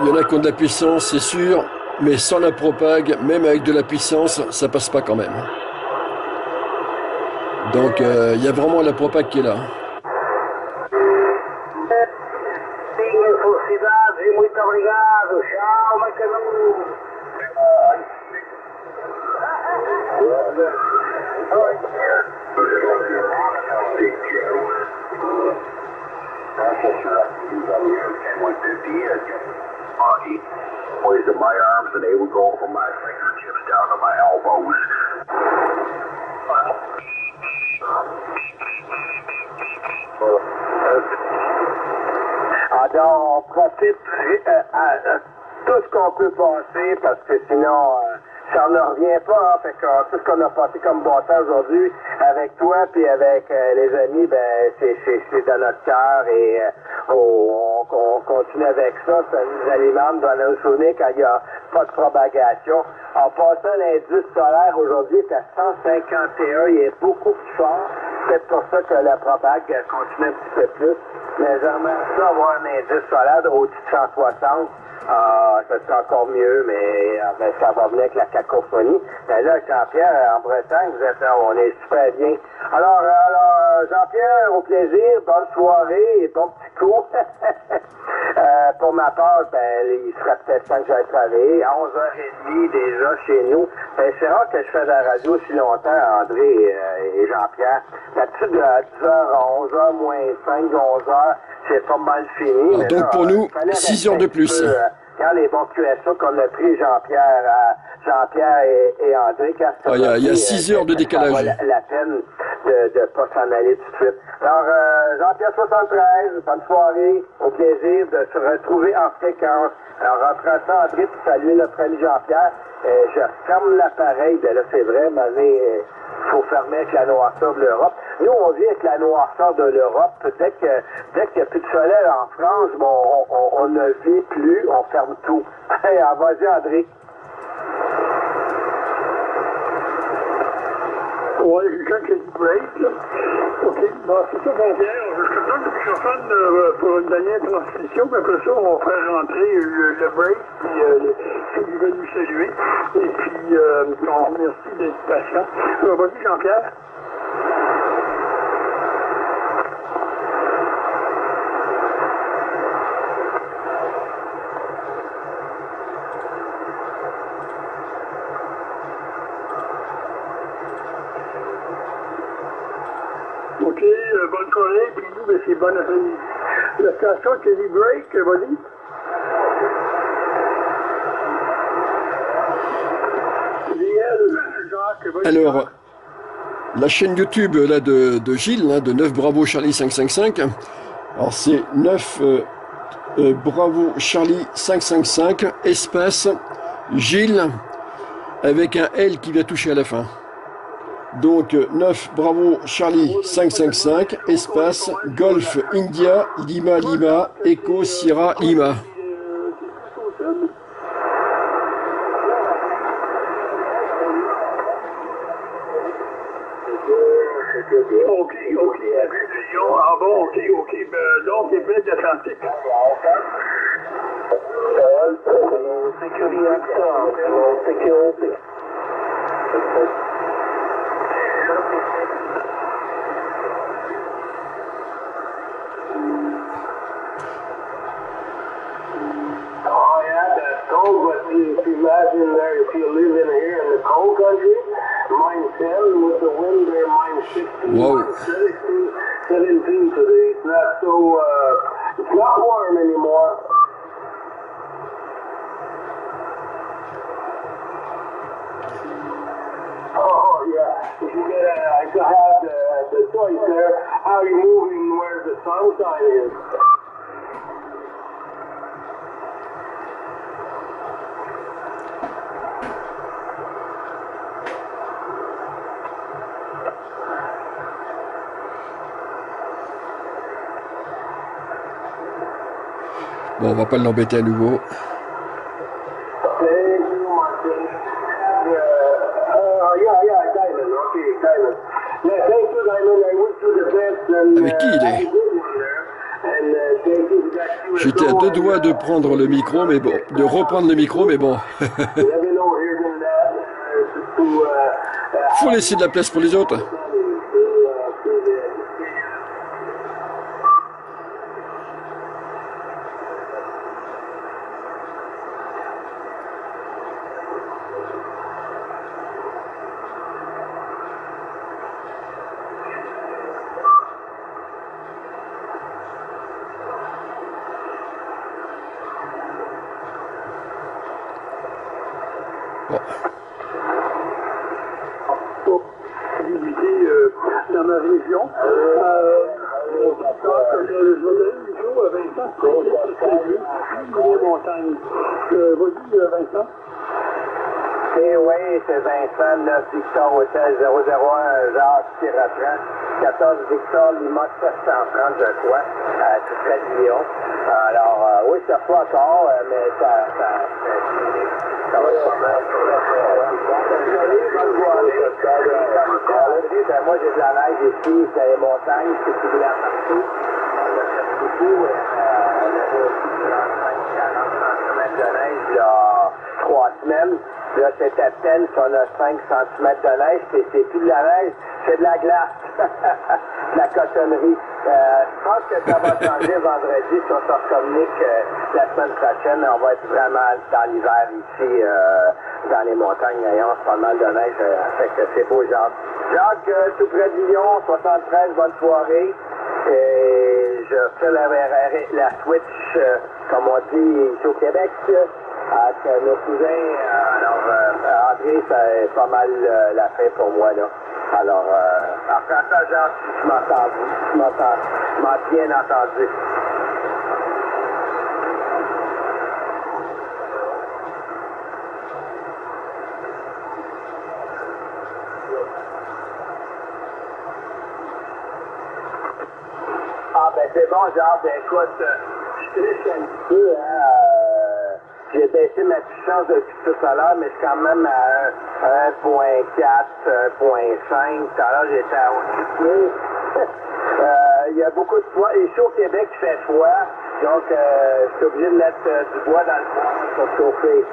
S1: Il y en a qui ont de la puissance, c'est sûr, mais sans la propague, même avec de la puissance, ça passe pas quand même. Donc euh, il y a vraiment la propague qui est là.
S4: Sim, felicidade, muito obrigado. Tchau, Macanudo.
S3: uh, eat ways of my arms, and they would go from my fingertips down to my elbows. Alors, on profite euh, à, à tout ce qu'on peut passer parce que sinon, euh, ça ne revient pas. Hein, fait tout ce qu'on a passé comme bon temps aujourd'hui avec toi puis avec euh, les amis, ben c'est, dans notre cœur et euh, on, on continue avec ça. Ça nous alimente dans nos souvenirs quand il n'y a pas de propagation. En passant, l'indice solaire aujourd'hui est à 151. Il est beaucoup plus fort. C'est pour ça que la propague continue un petit peu plus. Mais j'aimerais ça avoir un indice solaire au-dessus de 160. Ah, ça serait encore mieux, mais ben, ça va venir avec la cacophonie. Mais là, Jean-Pierre, en Bretagne, vous êtes, on est super bien. Alors, euh, alors Jean-Pierre, au plaisir, bonne soirée et bon petit coup. Euh, pour ma part, ben, il serait peut-être temps que j'aille travailler. À 11h30 déjà chez nous. Ben, c'est rare que je fais de la radio si longtemps, André euh, et Jean-Pierre. D'habitude, à 10h, à 11h, moins 5, 11h, c'est pas mal fini.
S1: Ah, donc
S3: là,
S1: pour nous,
S3: fallait
S1: six
S3: rester
S1: heures de plus.
S3: peu, euh, quand les bons QSO qu'on a pris, Jean-Pierre, euh, Jean-Pierre et, et André, quand
S1: Ah, il y a- y six
S3: euh,
S1: heures de décalage.
S3: La, la peine de ne pas s'en aller tout de suite. Alors, euh, Jean-Pierre 73, bonne soirée, au plaisir de se retrouver en fréquence. Alors, en ça, André, pour saluer notre ami Jean-Pierre, euh, je ferme l'appareil, ben là, c'est vrai, mais il faut fermer avec la noirceur de l'Europe. Nous, on vit avec la noirceur de l'Europe. Dès que dès qu'il n'y a plus de soleil en France, bon, on, on, on ne vit plus, on ferme tout. Hey, ah, vas-y, André.
S5: Ouais, quelqu'un qui a là. OK. Bon, c'est ça qu'on vient. Je te donne le microphone euh, pour une dernière transmission, puis après ça, on fera rentrer le, break, puis euh, ceux qui veulent nous saluer. Et puis, euh, on remercie d'être patient. Euh, Vas-y, Jean-Pierre. OK, euh, bonne euh.
S1: Alors, la chaîne YouTube là, de, de Gilles, là, de 9 Bravo Charlie 555, alors c'est 9 euh, euh, Bravo Charlie 555, espace Gilles, avec un L qui vient toucher à la fin. Donc euh, 9 Bravo Charlie 555, espace Golf India Lima Lima Echo Sierra Lima.
S5: Euh,
S3: on
S1: va pas l'embêter à nouveau. Avec qui il est? J'étais à deux doigts de prendre le micro, mais bon, de reprendre le micro, mais bon. Faut laisser de la place pour les autres.
S5: Je vais donner le micro à Vincent, c'est. Les montagnes. Vas-y, Vincent.
S3: Oui, c'est Vincent, 9 Victor Hôtel 001, Jacques reprend. 14 Victor Lima 730, je crois, euh, tout près de Lyon. Alors, euh, oui, ça pas encore, euh, mais ça, ça, ça, ben, moi, j'ai de la neige ici, c'est les montagnes, c'est tout blanc partout. On a beaucoup, euh, on 35-40 cm de neige, il y a trois semaines. Là, c'est à peine a 5 cm de neige, c'est plus de la neige, c'est de la glace. de la cotonnerie. Euh, je pense que ça va changer vendredi si on se recommunique euh, la semaine prochaine. On va être vraiment dans l'hiver ici, euh, dans les montagnes. Il y a pas mal de neige, fait que c'est beau, Jacques. Jacques, tout près Lyon, 73, bonne soirée. Et je fais la, switch, comme on dit ici au Québec, avec nos cousins. Alors, euh, André, c'est pas mal la fin pour moi, là. Alors, euh, en français, Jacques, je m'entends, je m'entends, je m'en bien entendu. Ah ben c'est bon, genre, ben écoute, euh, je triche un petit peu, hein. J'ai baissé ma puissance depuis tout à l'heure, mais je suis quand même à un- 1.4, 1.5. Tout à l'heure, j'étais à au-dessus de 1000. Euh, Il y a beaucoup de poids. Ici au Québec, il fait froid. Donc, euh, je suis obligé de mettre euh, du bois dans le bois pour chauffer.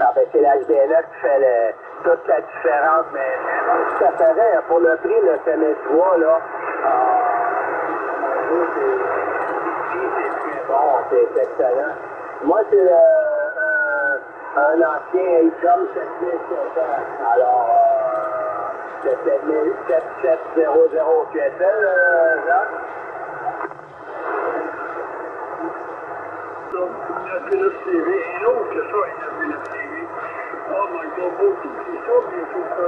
S3: Ah ben, c'est la qui fait le- toute la différence, mais euh, ça hein, pour le prix, le MS3, là. euh, c'est bon, c'est excellent. Moi, c'est le- un, un ancien Ecom 7700. Alors, euh, c'est 7700 QSL, euh, Jacques?
S5: TV, autre que ça. Oh c'est ça, bientôt, ça.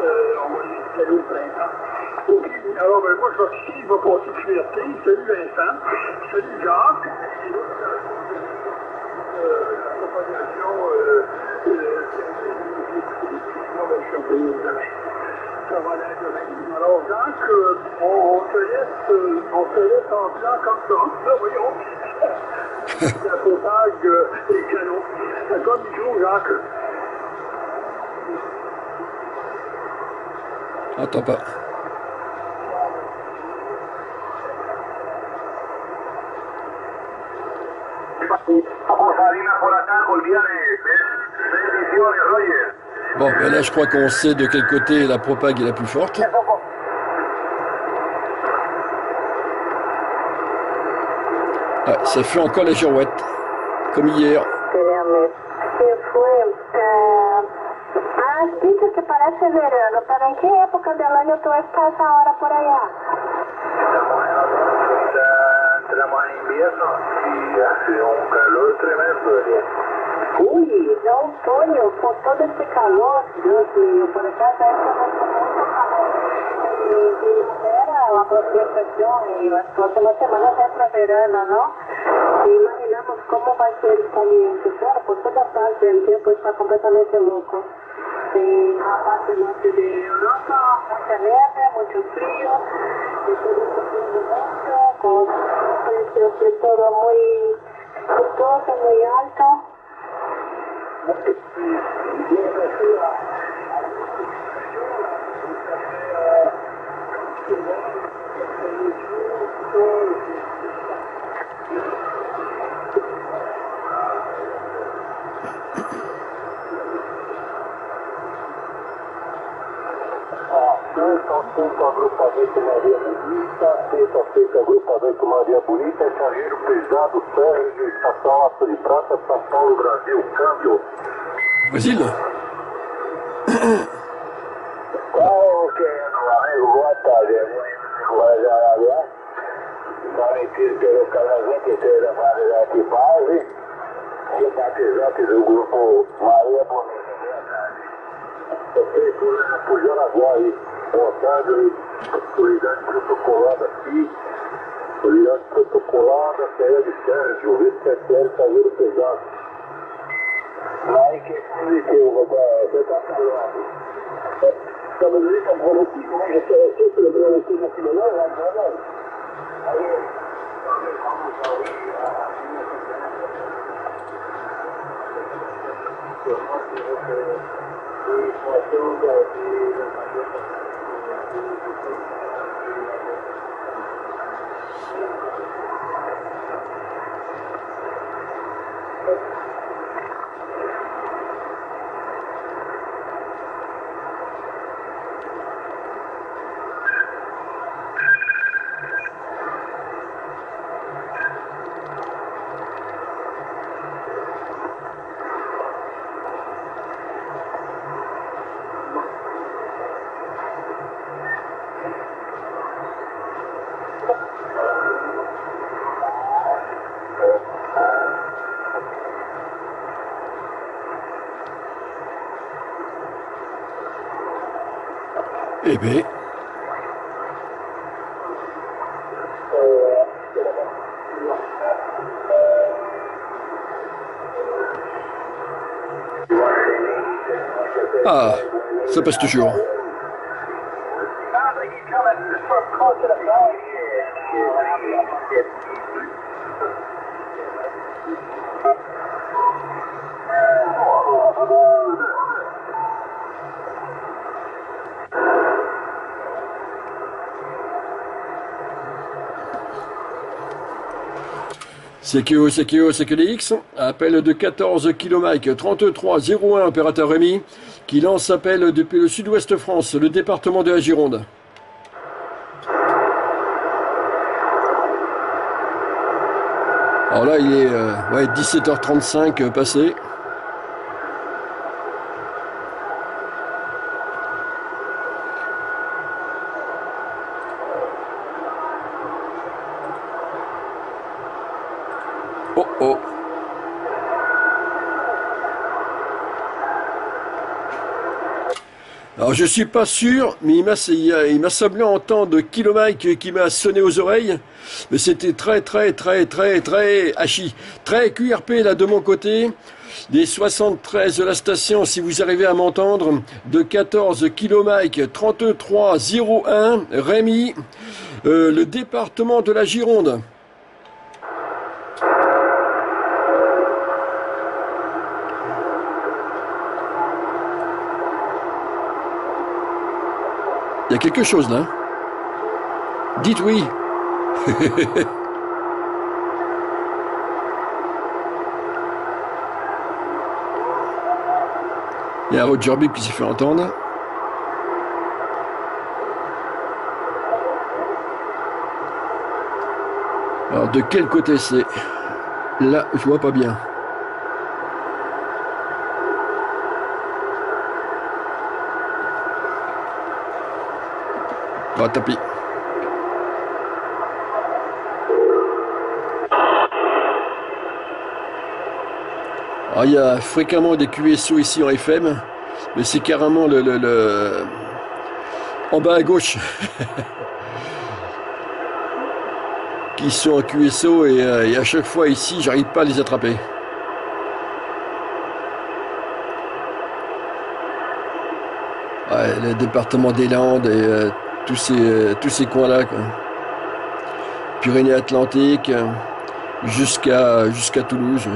S5: Euh, va au printemps. OK, alors, ben, moi, je vais ici, je vais passer de fierté. Salut Vincent. Salut Jacques. Euh, la propagation, euh, euh, ben, va. Alors, Jacques, euh, on, te laisse, euh, on en plan comme ça. Voyons. La euh, des Jacques?
S3: Bendiciones, Roger.
S1: Bon, ben là, je crois qu'on sait de quel côté la propague est la plus forte. Ah, ça fait encore la girouette, comme hier.
S6: Patrícia, que parece verano. Para em que época do ano eu estou a
S3: essa hora por aí? Estamos em invierno e hace um calor tremendo. ali.
S6: Ui, já outono, com todo esse calor, Deus meu, por acaso essa muito calor. era a prospecção e as próximas semanas é para verano, não? E imaginamos como vai ser o ambiente, claro, por toda parte, o tempo está completamente louco tem a parte norte da Europa, muito frio, e tudo muito, com preço petróleo muito muito alto. Thank you.
S3: Então, Culpa Agrupamento Maria Bonita, Sexta Feita Agrupamento Maria Bonita, é Engenheiro Pesado, Sérgio, Estação Aço de Prata, São Paulo, Brasil, câmbio.
S1: Brasília? É
S3: ok, boa
S7: tarde, é bonito Guarajará, Valentino pelo canal 23 da Maria de Base, simpatizante do grupo Maria Bonita. É boa tarde. Eu procuro por Jonas Góes. Boa tarde, unidade protocolada aqui. Unidade protocolada, PL Sérgio, VCSL Caveiro Pesado. Mike, Silva, da Catalão. Estamos ali com o Ronotico, mas já será seu programa aqui na Cidadã, lá em Granada. Aí,
S1: vamos ouvir
S2: a minha sentença. Eu posso ver o que é. E, com a sua vida,
S1: ah, ça passe toujours. CQO, CQO, CQDX, appel de 14 km 3301, opérateur Rémi, qui lance appel depuis le sud-ouest France, le département de la Gironde. Alors là, il est euh, ouais, 17h35 euh, passé. Oh oh. Alors je suis pas sûr, mais il m'a semblé entendre Kilomike qui m'a sonné aux oreilles, mais c'était très très très très très hachi, très QRP là de mon côté. Des 73 de la station, si vous arrivez à m'entendre, de 14 Kilomike 3301, Rémi, euh, le département de la Gironde. Quelque chose là. Dites oui. Il y a Roger Bibb qui s'est fait entendre. Alors de quel côté c'est? Là, je vois pas bien. Ah, tapis. Alors, il y a fréquemment des QSO ici en FM, mais c'est carrément le, le- en bas à gauche qui sont en QSO et, euh, et à chaque fois ici, j'arrive pas à les attraper. Le département des Landes et euh, tous ces, euh, tous ces coins-là. Pyrénées-Atlantiques euh, jusqu'à Toulouse.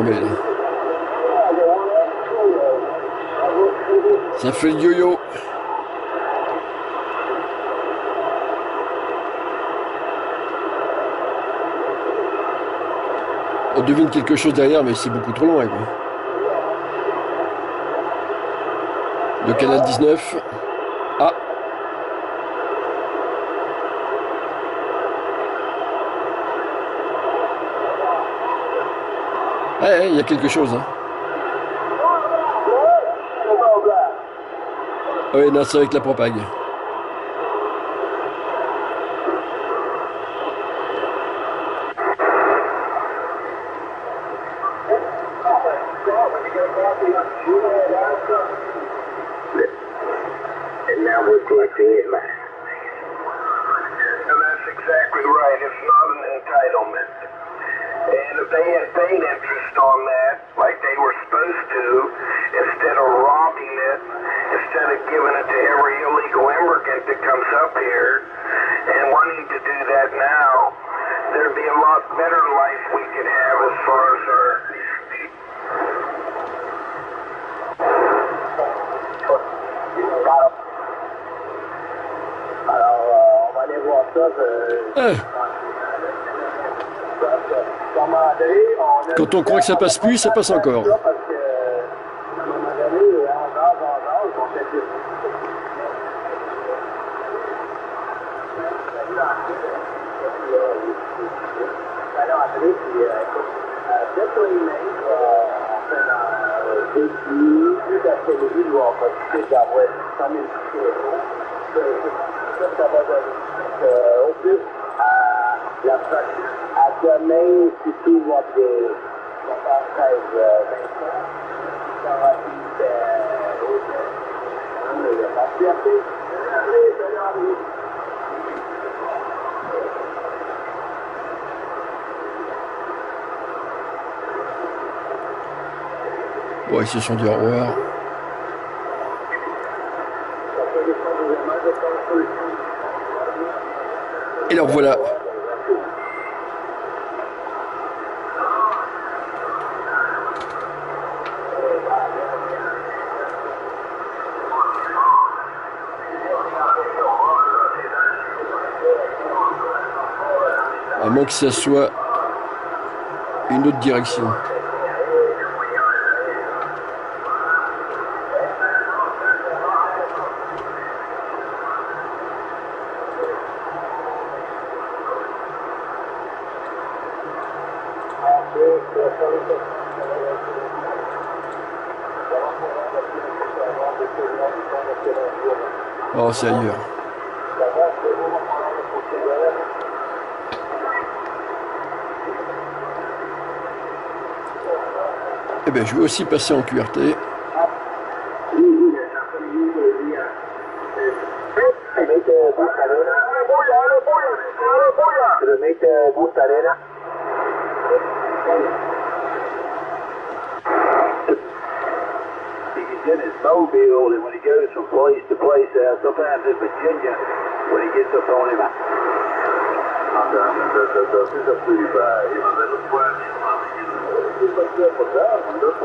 S1: là.
S3: Ça fait le yo-yo. On devine quelque chose derrière, mais c'est beaucoup trop loin. Le canal 19. Ah, Eh, eh, il y a quelque chose. Hein. Oui, non, c'est avec la propague.
S4: ça
S3: passe plus, ça passe encore. Ouais, ils se sont dit au. Et leur voilà. À moins que ça soit une autre direction. je vais aussi passer en QRT.
S4: Mobile, when he goes from place to place there, sometimes Virginia, when he gets up on him. Down,